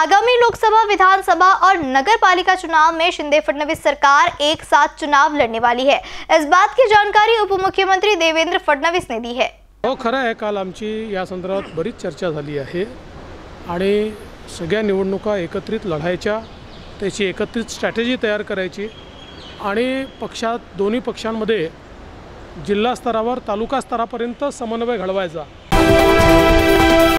आगामी लोकसभा, विधानसभा और नगर पालिका चुनाव में शिंदे फडणवीस सरकार एक साथ चुनाव लड़ने वाली है। इस बात की जानकारी उप मुख्यमंत्री देवेंद्र फडणवीस ने दी है। हो, खरं आहे, काल आमची या संदर्भात बरीच चर्चा झाली आहे आणि सगळ्या निवडणुका एकत्रित लढायच्या, त्याची एकत्रित स्ट्रॅटेजी तयार करायची आणि पक्षात, दोन्ही पक्षांमध्ये जिल्हा स्तरावर, तालुका स्तरापर्यंत समन्वय घडवायचा.